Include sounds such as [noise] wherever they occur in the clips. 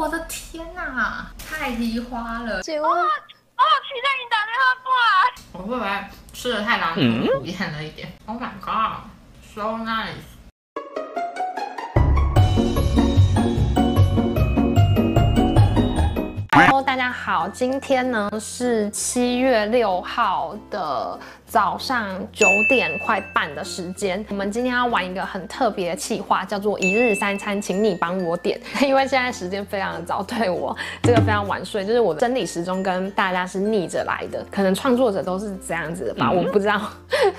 我的天哪，太梨花了！请问，哦，期待你打电话过来。我会不会吃的太狼吞虎咽了一点？Oh my god，so nice！Hello，大家好，今天呢是七月六号的早上九点快半的时间。我们今天要玩一个很特别的企划，叫做一日三餐，请你帮我点。[laughs] 因为现在时间非常的早，对我这个非常晚睡，就是我的生理时钟跟大家是逆着来的。可能创作者都是这样子的吧，我不知道。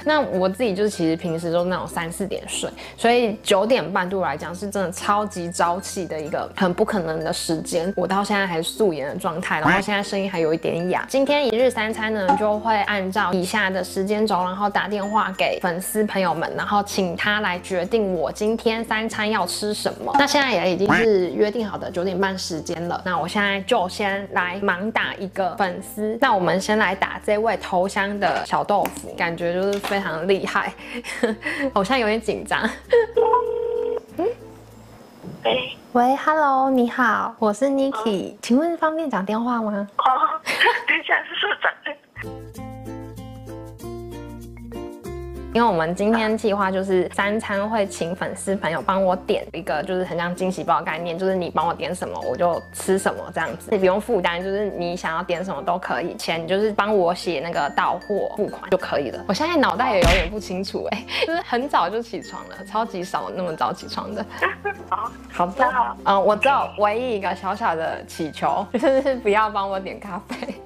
那我自己就是其实平时都是那种三四点睡，所以九点半对我来讲是真的超级早起的一个很不可能的时间。我到现在还是素颜的状态，然后现在声音还有一点哑。今天一日三餐呢，就会按照以下的时间轴，然后打电话给粉丝朋友们，然后请他来决定我今天三餐要吃什么。那现在也已经是约定好的九点半时间了，那我现在就先来盲打一个粉丝。那我们先来打这位头香的小豆腐，感觉就是非常厉害，我现在有点紧张。喂，喂，Hello，你好，我是 Niki，、请问方便讲电话吗？哦，因为我们今天计划就是三餐会请粉丝朋友帮我点一个，就是很像惊喜包的概念，就是你帮我点什么我就吃什么这样子，你不用负担，就是你想要点什么都可以，钱你就是帮我写那个到货付款就可以了。我现在脑袋也有点不清楚哎、就是很早就起床了，超级少那么早起床的。[laughs] 好，好的，好嗯，我知道唯一一个小小的祈求，就是不要帮我点咖啡。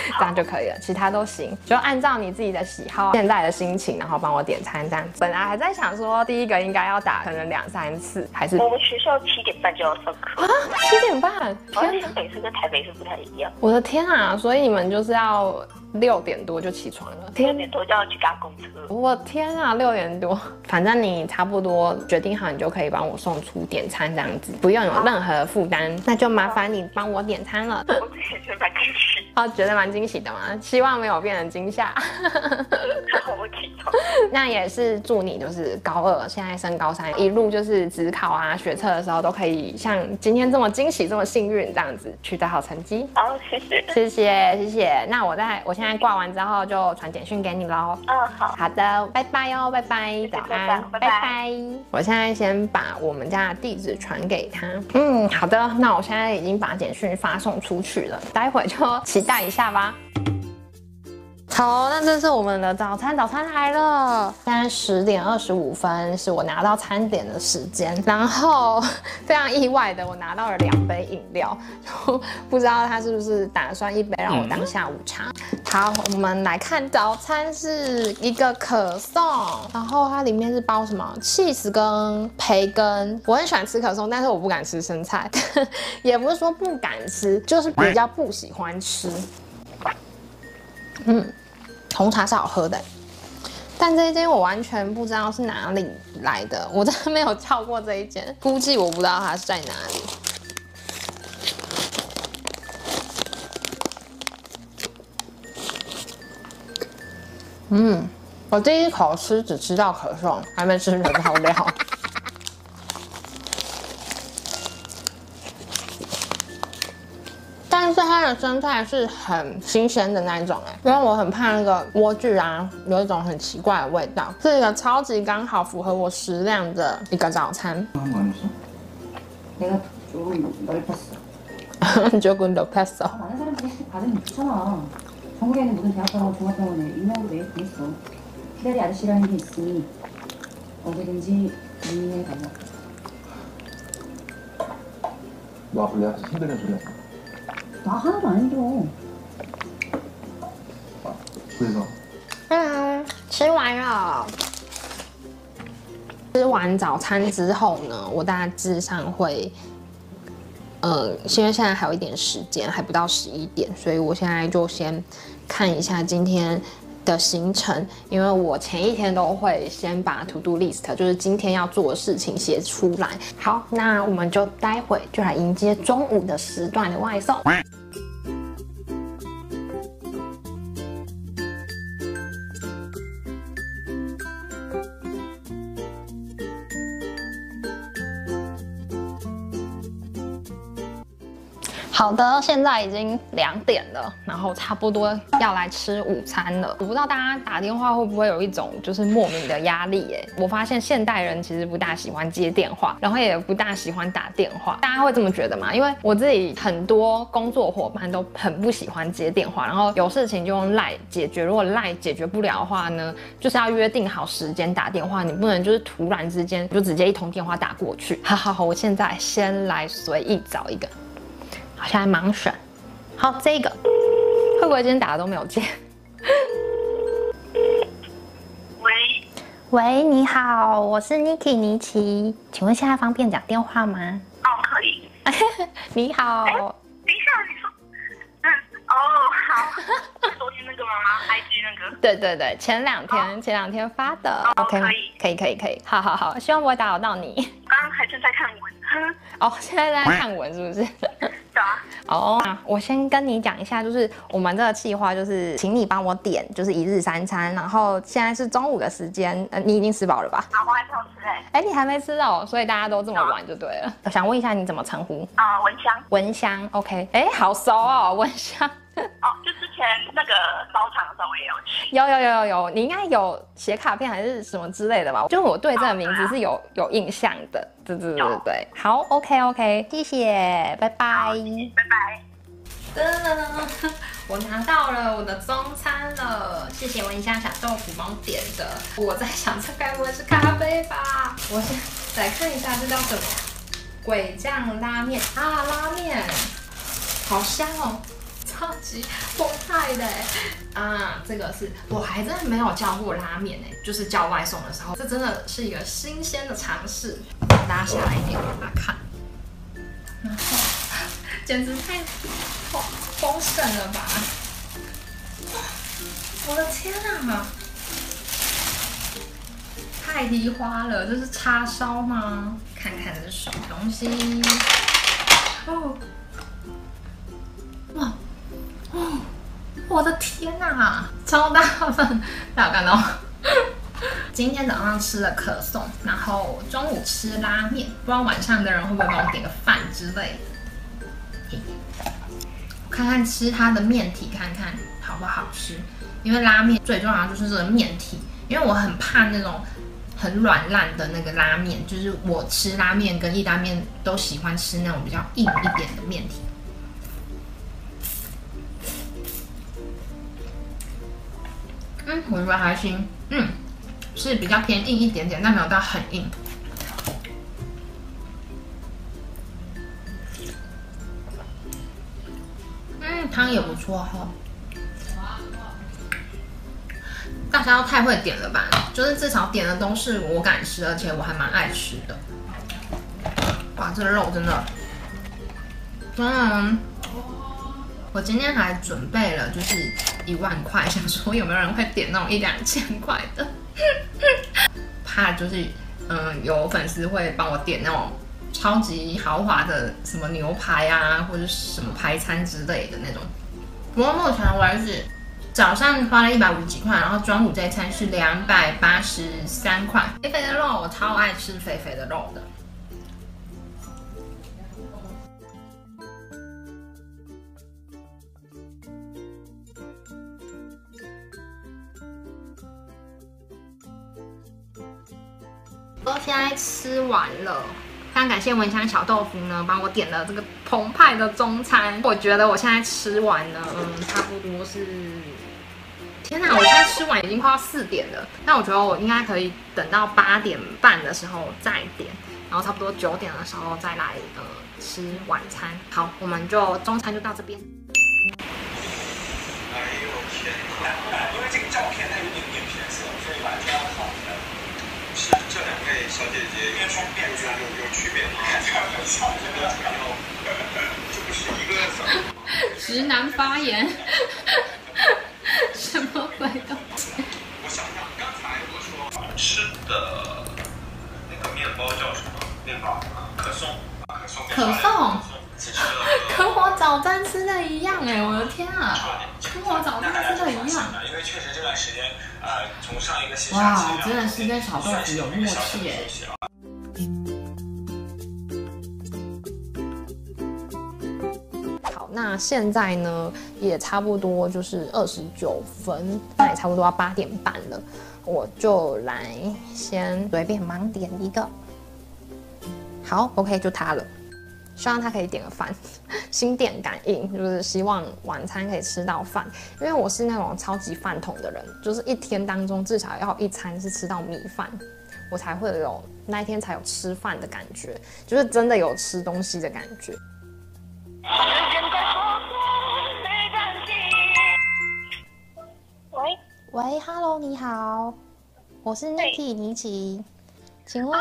[laughs] 这样就可以了，其他都行，就按照你自己的喜好、现在的心情，然后帮我点餐这样子。本来还在想说，第一个应该要打可能两三次，还是我们学校七点半就要上课啊，七点半？好像北市跟台北是不太一样，我的天啊！所以你们就是要六点多就起床了？六天点多就要去搭公车。我天啊，六点多，反正你差不多决定好，你就可以帮我送出点餐这样子，不用有任何负担，那就麻烦你帮我点餐了。我自己也觉得蛮惊喜，哦，觉得蛮惊喜的嘛，希望没有变成惊吓。[laughs] 我起床。那也是祝你就是高二，现在升高三，一路就是职考啊、学测的时候都可以像今天这么惊喜、这么幸运这样子取得好成绩。好，谢谢。谢谢谢谢，那我在我现在挂完之后就传简讯给你喽。嗯，好。好的，拜拜哦，拜拜，早拜安，拜拜拜。我现在先把我们家的地址传给他。嗯，好的，那我现在已经把简讯发送出去了，待会就期待一下吧。好，那这是我们的早餐，早餐来了。现在十点二十五分，是我拿到餐点的时间。然后非常意外的，我拿到了两杯饮料，就不知道他是不是打算一杯让我当下午茶。好，我们来看早餐是一个可颂，然后它里面是包什么 cheese 跟培根。我很喜欢吃可颂，但是我不敢吃生菜，[laughs] 也不是说不敢吃，就是比较不喜欢吃。嗯。红茶是好喝的，但这一间我完全不知道是哪里来的，我真的没有跳过这一间，估计我不知道它是在哪里。嗯，我第一口吃只吃到可颂，还没吃原泡料。它的生菜是很新鲜的那一种哎，因为我很怕那个莴苣啊，有一种很奇怪的味道，是一个超级刚好符合我食量的一个早餐。 [laughs] 한거 아니었어? 내가 조금 넓혔어. 조금 높였어. 많은 사람들이 학교 과정이 있잖아. 전국에 있는 모든 대학병원, 종합병원에 임명으로 돼 있어. 기다리 아저씨라는 게 있으니 언제든지 문의해 달라. 너 앞으로 내한테 힘드는 소리 하지 나 하나도 안 힘들어. 마. 그래서 嗯，吃完了。吃完早餐之后呢，我大致上会，呃，因为现在还有一点时间，还不到十一点，所以我现在就先看一下今天 的行程，因为我前一天都会先把 to do list，就是今天要做的事情写出来。好，那我们就待会就来迎接中午的时段的外送。好的，现在已经两点了，然后差不多要来吃午餐了。我不知道大家打电话会不会有一种就是莫名的压力耶？我发现现代人其实不大喜欢接电话，然后也不大喜欢打电话。大家会这么觉得吗？因为我自己很多工作伙伴都很不喜欢接电话，然后有事情就用赖解决。如果赖解决不了的话呢，就是要约定好时间打电话，你不能就是突然之间就直接一通电话打过去。好好好，我现在先来随意找一个。好，现在盲选。好，这个会不会今天打的都没有接？喂，喂，你好，我是 Niki 尼奇，请问现在方便讲电话吗？哦，可以。[laughs] 你好，等一下，你说，嗯，哦，好，是昨天那个吗？IG 那个。对对对，前两天、前两天发的哦 OK 吗可以可以可以可以，好好好，希望不会打扰到你。刚刚还正在看文，[laughs] 哦，现在在看文是不是？[laughs] 哦，我先跟你讲一下，就是我们这个计划，就是请你帮我点，就是一日三餐，然后现在是中午的时间，呃，你已经吃饱了吧？啊，我还没有吃哎，哎，你还没吃哦，所以大家都这么晚就对了。我想问一下，你怎么称呼？啊，蚊香，蚊香，OK？哎，好熟哦，蚊香。哦，前那个包场的时候我也有去，有有有有有，你应该有写卡片还是什么之类的吧？就是我对这个名字是有有印象的，对对对对对。好，OK OK，谢谢，拜拜。拜拜。噔噔噔，[laughs] 我拿到了我的中餐了，谢谢文香小豆腐帮我点的。我在想，这该不会是咖啡吧？我先来看一下，这叫什么？鬼酱拉面啊，拉面，好香哦，超级澎湃的哎啊！这个是我还真的没有叫过拉面哎，就是叫外送的时候，这真的是一个新鲜的尝试。拉下来一点给大家看，然后简直太丰丰盛了吧！我的天啊！太梨花了，这是叉烧吗？看看这是什么东西？哦，我的天哪、超大份！大家有看到吗？今天早上吃了可颂，然后中午吃拉面，不知道晚上的人会不会帮我点个饭之类的。看看吃它的面体，看看好不好吃。因为拉面最重要就是这个面体，因为我很怕那种很软烂的那个拉面，就是我吃拉面跟意大利面都喜欢吃那种比较硬一点的面体。嗯，我觉得还行。嗯，是比较偏硬一点点，但没有到很硬。嗯，汤也不错哈、大家都太会点了吧？就是至少点的都是我敢吃，而且我还蛮爱吃的。哇，这肉真的，嗯，我今天还准备了就是一万块，[laughs] 想说有没有人会点那种一两千块的，怕就是嗯有粉丝会帮我点那种超级豪华的什么牛排啊，或者什么排餐之类的那种。不过目前为止，早上花了一百五十几块，然后中午这餐是两百八十三块。肥肥的肉，我超爱吃肥肥的肉的。吃完了，非常感谢文香小豆腐呢，帮我点了这个澎湃的中餐。我觉得我现在吃完呢，嗯，差不多是，天哪，我现在吃完已经快要四点了。那我觉得我应该可以等到八点半的时候再点，然后差不多九点的时候再来呃吃晚餐。好，我们就中餐就到这边。哎呦天哪！因为这个照片它有点点偏色，所以完全要好。是这两位小姐姐因为双变有有有区别吗？开玩笑，这个主要这不是一个？直男发言，什 [laughs] 么鬼东西？我想想，刚才我说吃的那个面包叫什么？面包啊，可颂，可颂，可颂只吃了跟我早餐吃的一样哎，我的天啊，跟我早餐吃的一样。因为确实这段时间，呃，从上一个哇，这段时间小豆腐有默契耶。好那现在呢也差不多就是二十九分，那也差不多要八点半了，我就来先随便盲点一个。好，OK，就它了。希望他可以点个饭，[laughs] 心电感应就是希望晚餐可以吃到饭，因为我是那种超级饭桶的人，就是一天当中至少要一餐是吃到米饭，我才会有那一天才有吃饭的感觉，就是真的有吃东西的感觉。喂，喂，Hello，你好，我是 Niki 尼奇，请问，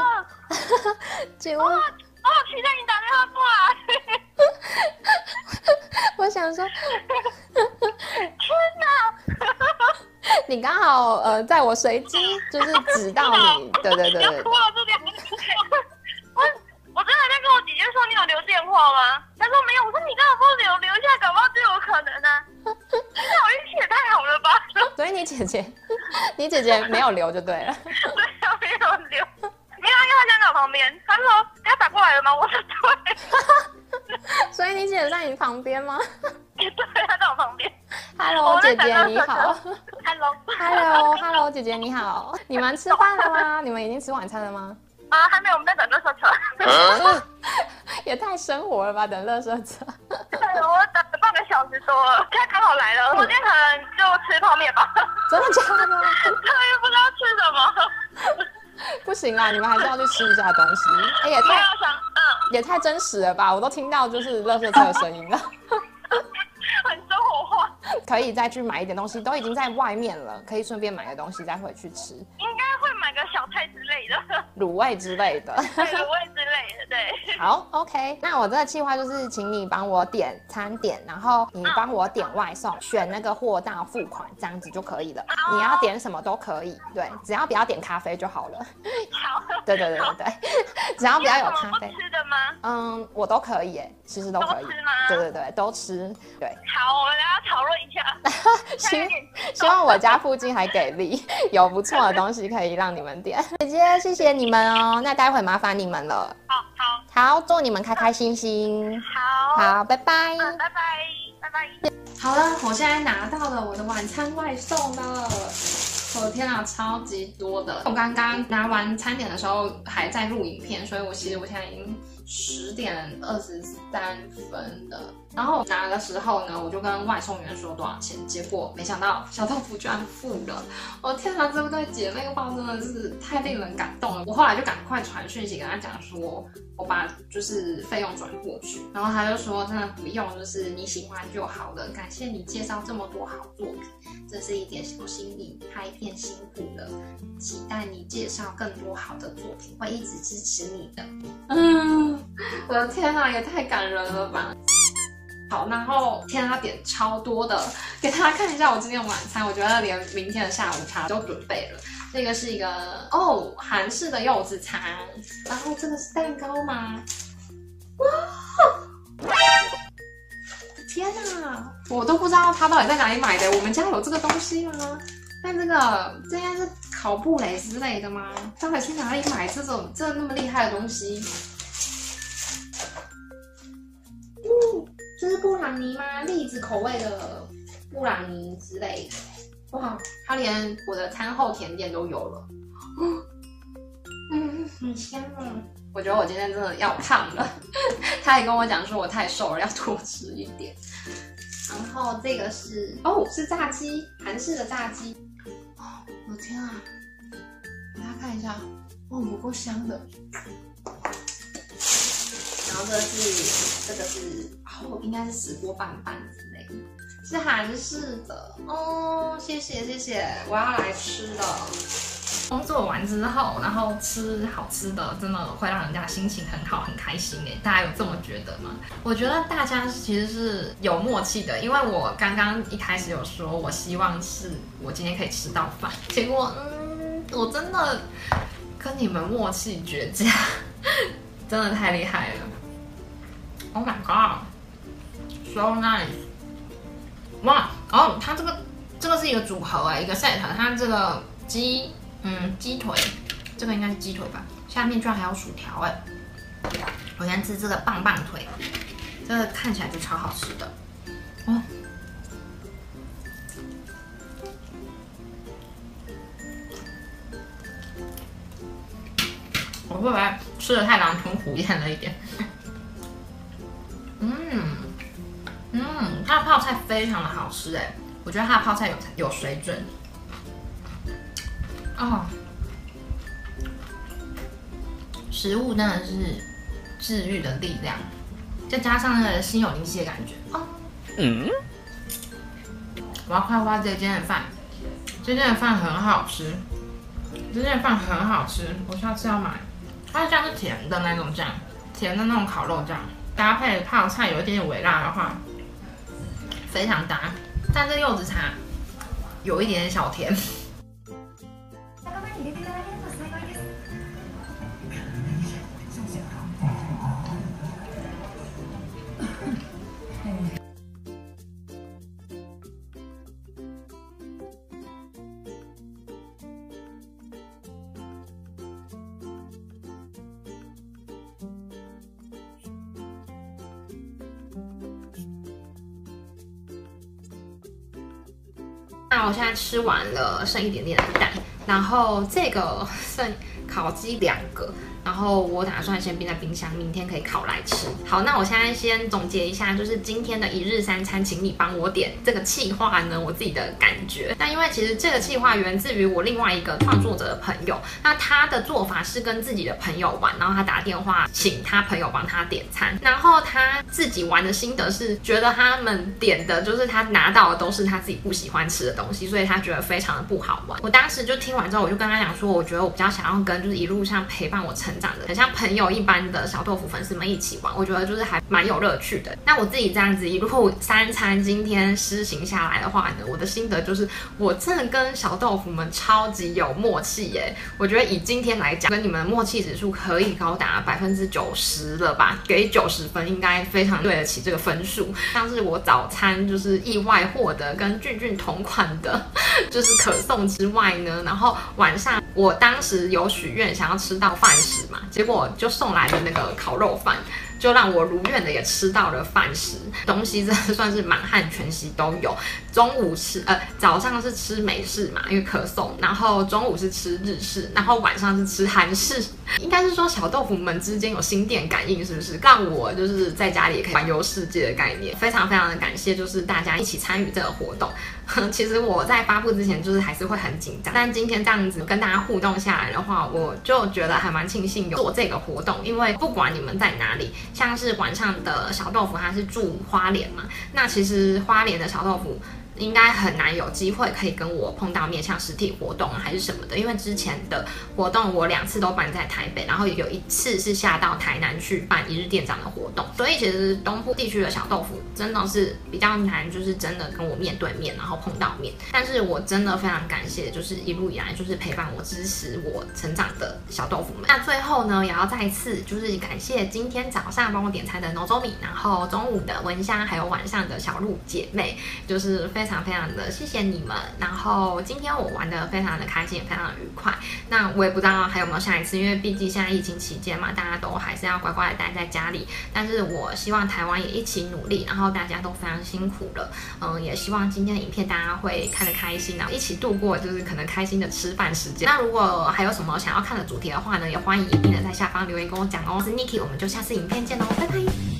[laughs] 请问，哦，期待你打电话过来。[laughs] 我想说，[laughs] 天哪！[laughs] 你刚好呃，在我随机就是指到你，对对对对对哭，了这两个。我我真的在跟我姐姐说你有留电话吗？她说没有。我说你刚好不留留下，搞不好就有可能呢、啊。那我运气也太好了吧？所以你姐姐，你姐姐没有留就对了。对啊，没有留。没有，因为她现在在我旁边。她说要打过来了吗？我说对。所以你姐在你旁边吗 [laughs] 对，他在我旁边。？Hello，姐姐你好。[laughs] Hello。Hello，Hello，姐姐你好。你们吃饭了吗？[laughs] 你们已经吃晚餐了吗？啊，还没有，我们在等热车车。也太生活了吧，等乐色车。对，我等了半个小时多了，现在刚好来了。我今天可能就吃泡面吧。真的假的？对，不知道吃什么。不行啦，你们还是要去吃一下东西。哎、也没有太也太真实了吧，我都听到就是乐色车的声音了。[laughs] 很生活化，可以再去买一点东西，都已经在外面了，可以顺便买个东西再回去吃，应该会买个小菜之类的，[laughs] 卤味之类的。对，卤味之类的，对。[laughs] 好，OK，那我这个计划就是请你帮我点餐点，然后你帮我点外送，选那个货到付款，这样子就可以了。你要点什么都可以，对，只要不要点咖啡就好了。好，对对对对对，只 [laughs] 要不要有咖啡，吃的吗？嗯，我都可以耶，其实都可以都吃吗。对对对，都吃。对，好，我们来要讨论一下。[laughs] 希希望我家附近还给力，[laughs] 有不错的东西可以让你们点。姐姐，谢谢你们哦，那待会麻烦你们了。好好好，祝你们开开心心。好，好，拜拜。嗯，拜拜，拜拜。好了，我现在拿到了我的晚餐外送了。我的天啊，超级多的！我刚刚拿完餐点的时候还在录影片，所以我其实我现在已经十点二十三分的。然后拿的时候呢，我就跟外送员说多少钱，结果没想到小豆腐居然付了。我天啊，这个姐妹花真的是太令人感动了。我后来就赶快传讯息跟他讲说，我把就是费用转过去，然后他就说真的不用，就是你喜欢就好了。感谢你介绍这么多好作品，这是一点小心意，拍片辛苦了，期待你介绍更多好的作品，会一直支持你的。我的天啊，也太感人了吧！好，然后天啊，他点超多的，给大家看一下我今天的晚餐，我觉得连明天的下午茶都准备了。这个是一个哦韩式的柚子茶，然后这个是蛋糕吗？哇！天哪，我都不知道他到底在哪里买的。我们家有这个东西吗？但这个这应该是烤布蕾之类的吗？到底去哪里买这种这那么厉害的东西？嗯，这是布朗尼吗？栗子口味的布朗尼之类的。哇，它连我的餐后甜点都有了。嗯，很香啊！我觉得我今天真的要胖了。他也跟我讲说我太瘦了，要多吃一点。然后这个是哦，是炸鸡，韩式的炸鸡。哦，我的天啊！给大家看一下，哦，有够香的。这个是这个是哦，应该是石锅拌饭之类，是韩式的哦。谢谢谢谢，我要来吃了。工作完之后，然后吃好吃的，真的会让人家心情很好，很开心哎。大家有这么觉得吗？我觉得大家其实是有默契的，因为我刚刚一开始有说，我希望是我今天可以吃到饭，结果嗯，我真的跟你们默契绝佳，[laughs] 真的太厉害了。Oh my god，so nice！哇，哦，它这个这个是一个组合哎，一个 set，它这个鸡。嗯，鸡腿，这个应该是鸡腿吧？下面居然还有薯条哎！我先吃这个棒棒腿，这个看起来就超好吃的。哦，我会不会吃的太狼吞虎咽了一点？嗯嗯，它的泡菜非常的好吃哎，我觉得它的泡菜有有水准。哦，食物真的是治愈的力量，再加上那个心有灵犀的感觉哦。嗯，我要夸夸这间的饭，这间的饭很好吃，这间的饭很好吃，我下次要买。它的酱是甜的那种酱，甜的那种烤肉酱，搭配泡菜有一点点微辣的话，非常搭。但这柚子茶有一点点小甜。那我现在吃完了，剩一点点的蛋，然后这个剩烤鸡两个。然后我打算先冰在冰箱，明天可以烤来吃。好，那我现在先总结一下，就是今天的一日三餐，请你帮我点这个气划呢，我自己的感觉。那因为其实这个气划源自于我另外一个创作者的朋友，那他的做法是跟自己的朋友玩，然后他打电话请他朋友帮他点餐，然后他自己玩的心得是觉得他们点的就是他拿到的都是他自己不喜欢吃的东西，所以他觉得非常的不好玩。我当时就听完之后，我就跟他讲说，我觉得我比较想要跟就是一路上陪伴我成。长的很像朋友一般的小豆腐粉丝们一起玩，我觉得就是还蛮有乐趣的。那我自己这样子一路三餐今天施行下来的话呢，我的心得就是我真的跟小豆腐们超级有默契耶。我觉得以今天来讲，跟你们默契指数可以高达百分之九十了吧？给九十分应该非常对得起这个分数。像是我早餐就是意外获得跟俊俊同款的，就是可颂之外呢，然后晚上我当时有许愿想要吃到饭食。嘛，结果就送来的那个烤肉饭。就让我如愿的也吃到了饭食，东西真的算是满汉全席都有。中午吃，呃，早上是吃美式嘛，因为可颂，然后中午是吃日式，然后晚上是吃韩式。应该是说小豆腐们之间有心电感应，是不是？让我就是在家里也可以环游世界的概念。非常非常的感谢，就是大家一起参与这个活动。[laughs] 其实我在发布之前就是还是会很紧张，但今天这样子跟大家互动下来的话，我就觉得还蛮庆幸有做这个活动，因为不管你们在哪里。像是晚上的小豆腐，它是住花莲嘛？那其实花莲的小豆腐。应该很难有机会可以跟我碰到面，像实体活动还是什么的，因为之前的活动我两次都办在台北，然后有一次是下到台南去办一日店长的活动，所以其实东部地区的小豆腐真的是比较难，就是真的跟我面对面，然后碰到面。但是我真的非常感谢，就是一路以来就是陪伴我、支持我成长的小豆腐们。那最后呢，也要再次就是感谢今天早上帮我点餐的 Nozomi，然后中午的蚊香，还有晚上的小鹿姐妹，就是非常。非常非常的谢谢你们，然后今天我玩的非常的开心，也非常的愉快。那我也不知道还有没有下一次，因为毕竟现在疫情期间嘛，大家都还是要乖乖的待在家里。但是我希望台湾也一起努力，然后大家都非常辛苦了。嗯，也希望今天的影片大家会看得开心，然后一起度过就是可能开心的吃饭时间。那如果还有什么想要看的主题的话呢，也欢迎一定的在下方留言跟我讲哦。我是 Niki，我们就下次影片见喽，拜拜。